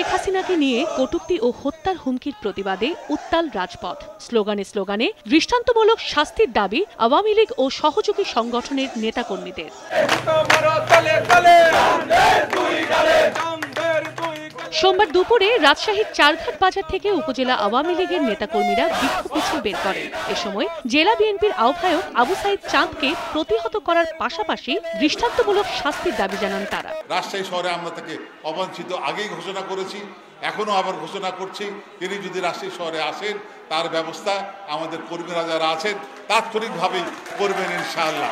হাসিনাকে নিয়ে কটুক্তি ও হত্যার হুমকির প্রতিবাদে উত্তাল রাজপথ। স্লোগানে স্লোগানে দৃষ্টান্তমূলক শাস্তির দাবি আওয়ামী লীগ ও সহযোগী সংগঠনের নেতাকর্মীদের। সোমবার দুপুরে রাজশাহীর চারঘাট বাজার থেকে উপজেলা আওয়ামী লীগের নেতাকর্মীরা বিক্ষোভ মিছিল বের করেন। এ সময় জেলা বিএনপির আহ্বায়ক আবু সাইদ চাঁদকে প্রতিহত করার পাশাপাশি দৃষ্টান্তমূলক শাস্তির দাবি জানান তারা। রাজশাহী শহরে আমরা তাকে অবাঞ্ছিত আগেই ঘোষণা করেছি এখনও আবার ঘোষণা করছি, তিনি যদি রাজশাহী শহরে আসেন তার ব্যবস্থা আমাদের কর্মীরা যারা আছেন তাৎক্ষণিকভাবেই করবেন ইনশাআল্লাহ।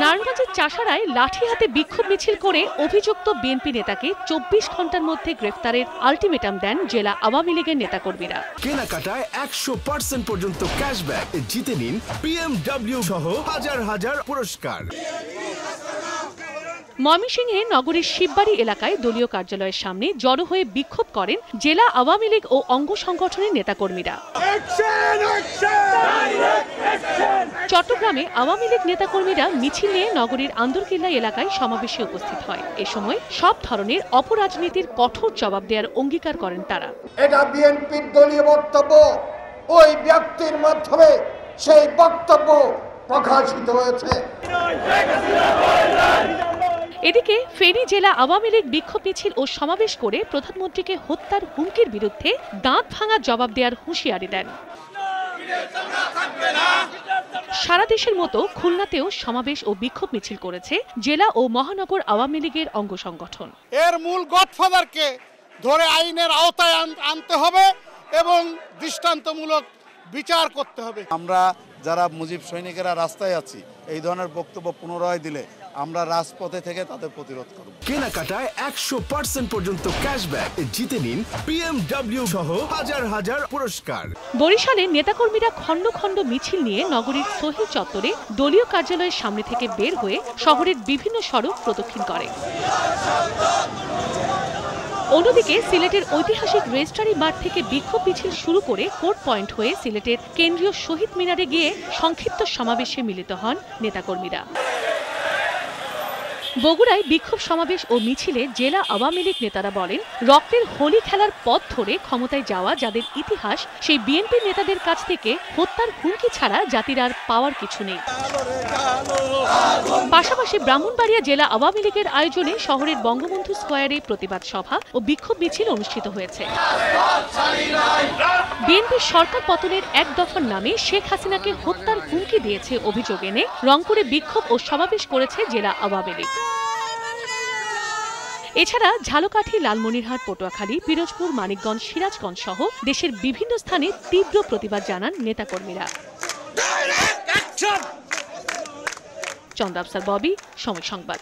নারায়ণগঞ্জের চাষারায় লাঠি হাতে বিক্ষোভ মিছিল করে অভিযুক্ত বিএনপি নেতাকে চব্বিশ ঘণ্টার মধ্যে গ্রেফতারের আলটিমেটাম দেন জেলা আওয়ামী লীগের নেতাকর্মীরা। কেনাকাটায় একশো পার্সেন্ট পর্যন্ত ক্যাশব্যাক। জিতে নিন বিএমডব্লিউ সহ হাজার হাজার পুরস্কার। ময়মনসিংহে নগরীর শিববাড়ি এলাকায় দলীয় কার্যালয়ের সামনে জড়ো হয়ে বিক্ষোভ করেন জেলা আওয়ামী লীগ ও অঙ্গ সংগঠনের নেতাকর্মীরা। চট্টগ্রামে আওয়ামী লীগ নেতাকর্মীরা মিছিল নিয়ে নগরীর আন্দরকিল্লা এলাকায় সমাবেশে উপস্থিত হয়। এ সময় সব ধরনের অপরাজনীতির কঠোর জবাব দেওয়ার অঙ্গীকার করেন তারা। এটা বিএনপির দলীয় বক্তব্য। ওই ব্যক্তির মাধ্যমে সেই বক্তব্য প্রকাশিত হয়েছে। এদিকে ফেনী জেলা আওয়ামী লীগ বিক্ষোভ মিছিল ও সমাবেশ করে প্রধানমন্ত্রীকে হত্যার হুমকির বিরুদ্ধে দাঁত ভাঙা জবাব দেওয়ার হুঁশিয়ারি দেন। সারা দেশের মতো খুলনাতেও সমাবেশ ও বিক্ষোভ মিছিল করেছে জেলা ও মহানগর আওয়ামী লীগের অঙ্গ সংগঠন। এর মূল গডফাদারকে ধরে আইনের আওতায় আনতে হবে এবং দৃষ্টান্তমূলক বিচার করতে হবে। আমরা যারা মুজিব সৈনিকেরা রাস্তায় আছি এই ধরনের বক্তব্য পুনরায় দিলে আমরা রাজপথে থেকে তাদের প্রতিরোধ করব। কেনাকাটায় একশো পার্সেন্ট পর্যন্ত ক্যাশব্যাক জিতে নিন বিএমডব্লিউ সহ হাজার হাজার পুরস্কার। বরিশালে নেতাকর্মীরা খণ্ড খণ্ড মিছিল নিয়ে নগরীর সহি চত্বরে দলীয় কার্যালয়ের সামনে থেকে বের হয়ে শহরের বিভিন্ন সড়ক প্রদক্ষিণ করে। অন্যদিকে সিলেটের ঐতিহাসিক রেজিস্ট্রারি মাঠ থেকে বিক্ষোভ মিছিল শুরু করে কোর্ট পয়েন্ট হয়ে সিলেটের কেন্দ্রীয় শহীদ মিনারে গিয়ে সংক্ষিপ্ত সমাবেশে মিলিত হন নেতাকর্মীরা। বগুড়ায় বিক্ষোভ সমাবেশ ও মিছিলে জেলা আওয়ামী লীগ নেতারা বলেন, রক্তের হোলি খেলার পথ ধরে ক্ষমতায় যাওয়া যাদের ইতিহাস, সেই বিএনপি নেতাদের কাছ থেকে হত্যার হুমকি ছাড়া জাতির আর পাওয়ার কিছু নেই। পাশাপাশি ব্রাহ্মণবাড়িয়া জেলা আওয়ামী লীগের আয়োজনে শহরের বঙ্গবন্ধু স্কোয়ারে প্রতিবাদ সভা ও বিক্ষোভ মিছিল অনুষ্ঠিত হয়েছে। বিএনপির সরকার পতনের এক দফার নামে শেখ হাসিনাকে হত্যার হুমকি দিয়েছে অভিযোগ এনে রংপুরে বিক্ষোভ ও সমাবেশ করেছে জেলা আওয়ামী লীগ। এছাড়া ঝালকাঠি, লালমনিরহাট, পটুয়াখালী, পিরোজপুর, মানিকগঞ্জ, সিরাজগঞ্জ সহ দেশের বিভিন্ন স্থানে তীব্র প্রতিবাদ জানান নেতাকর্মীরা। চন্দ্রাবসার ববি সময় সংবাদ